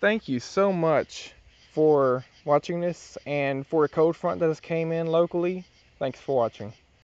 thank you so much for watching this and for a cold front that has came in locally. Thanks for watching.